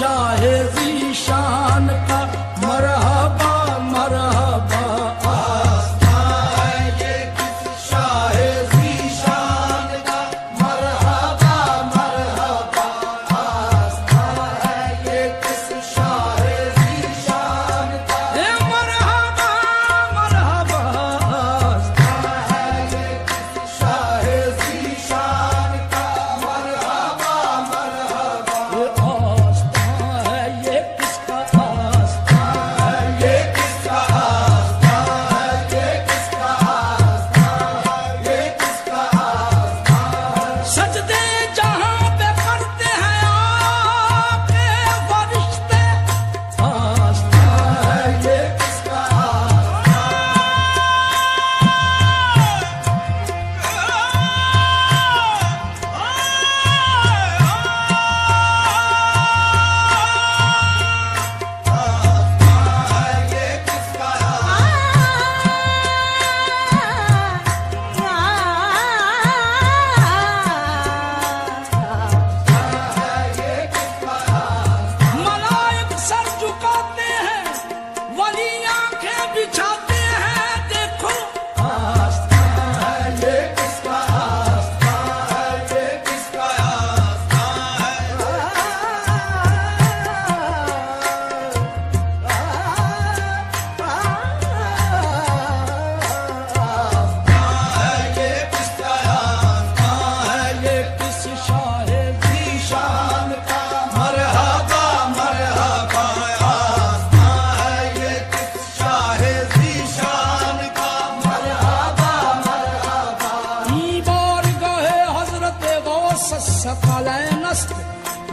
shine.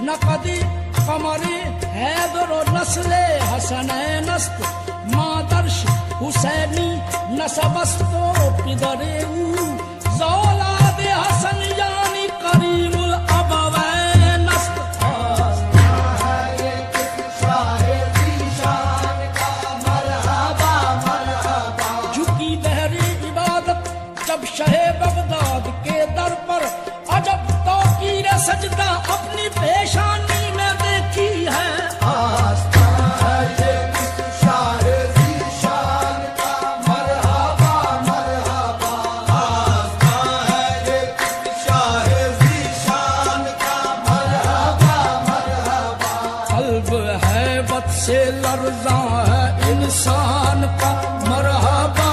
नकदी कमरी हैदर नस्ले नस्त मादर्श हुसैनी नसबस्तो पिदरे ऊ अर्जा है इंसान का मरहबा।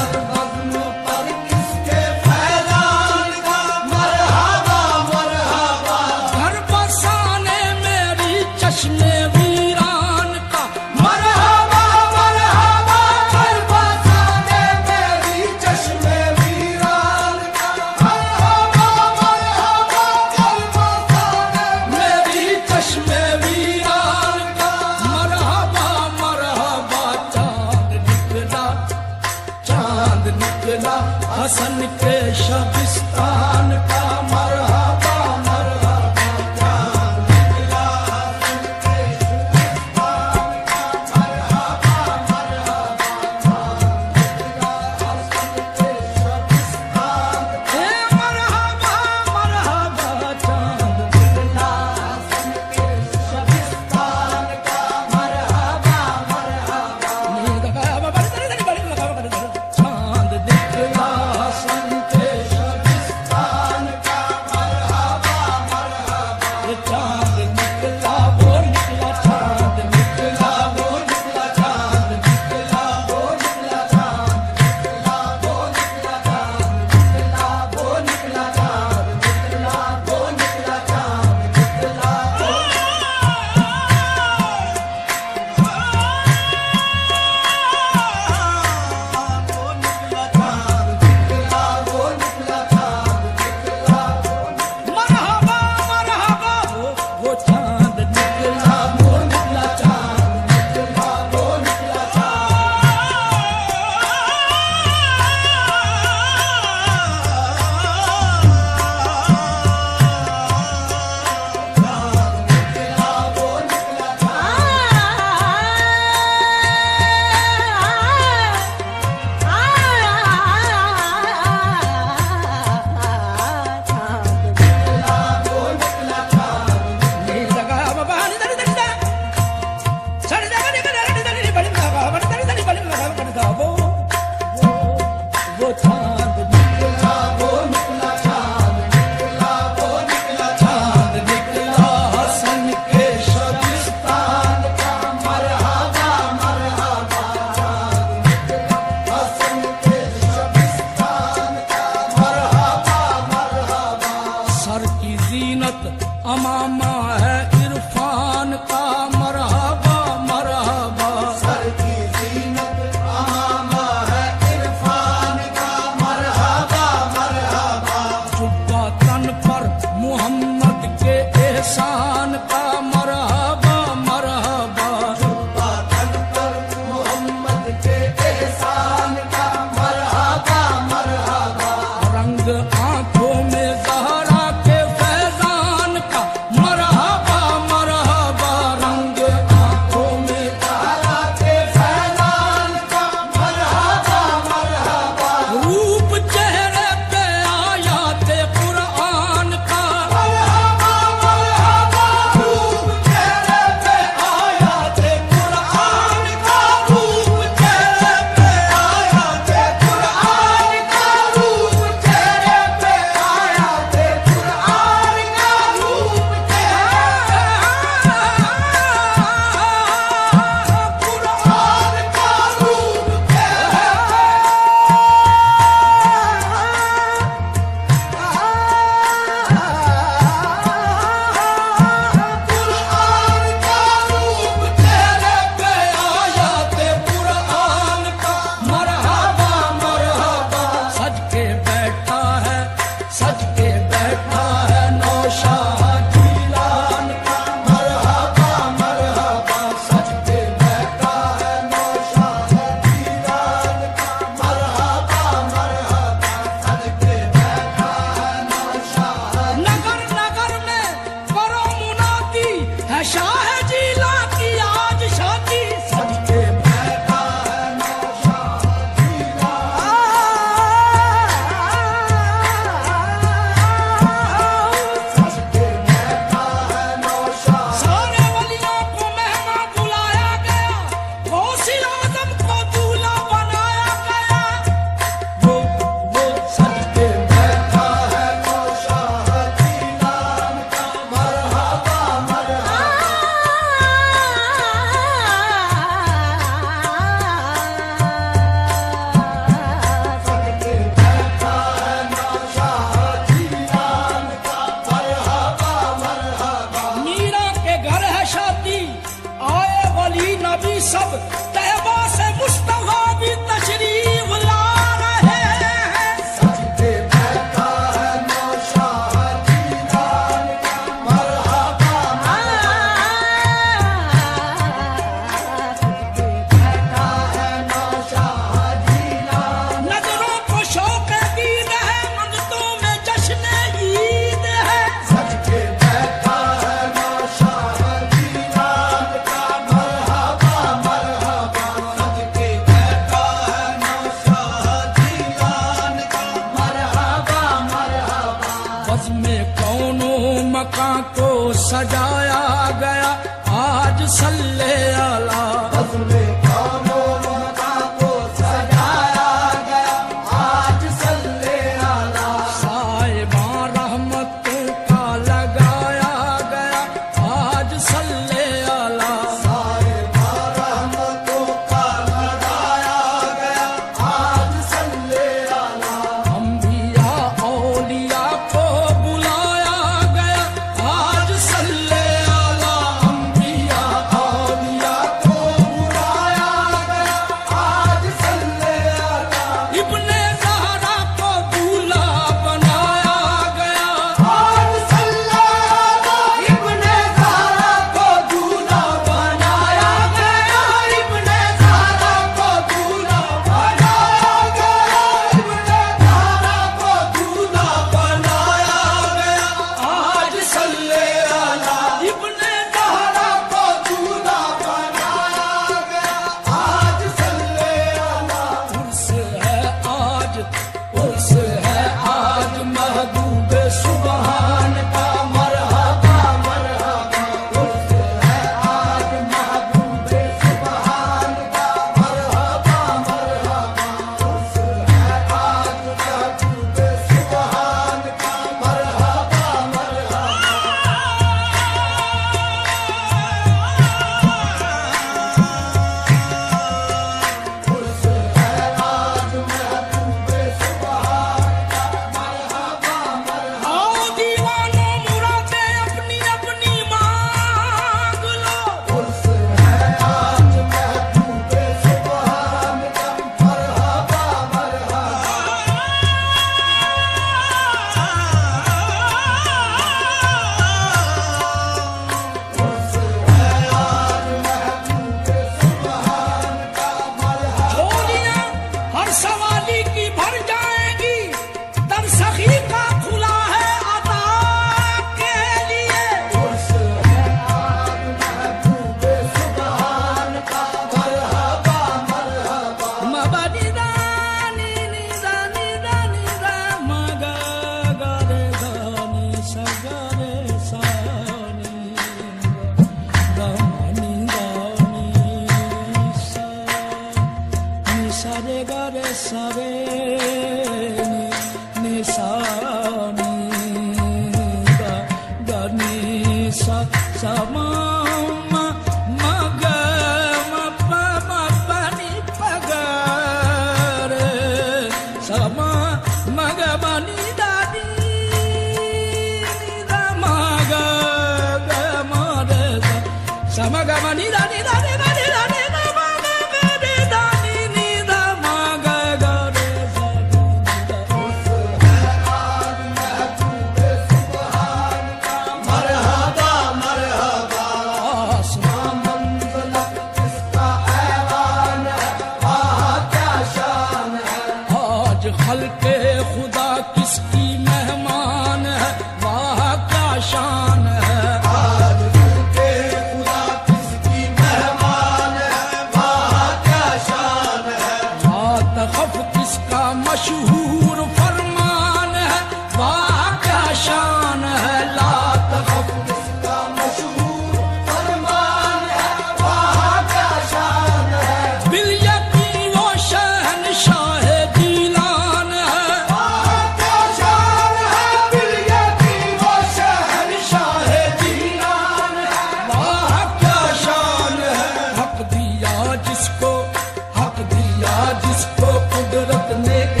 Hope to up nothing make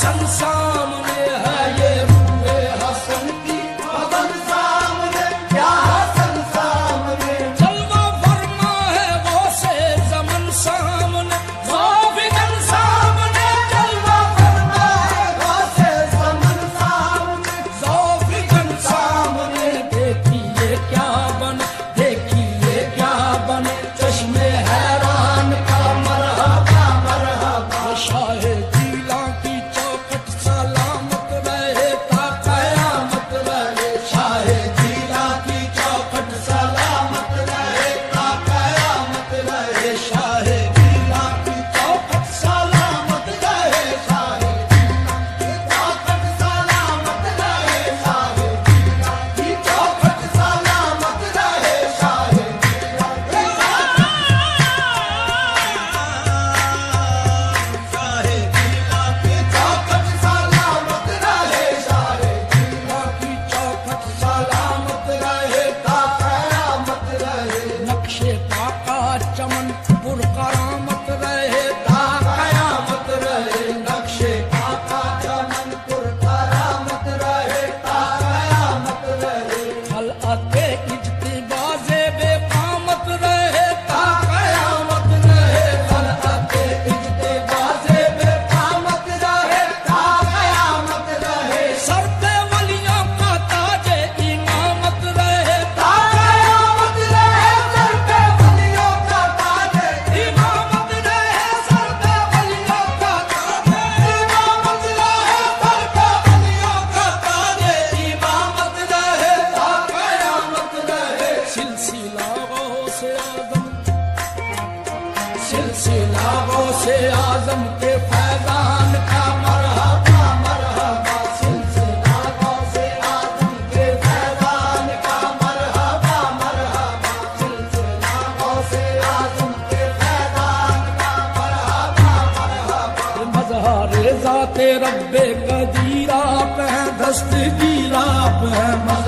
संसाम कदीरा पे दस्तगीरा पे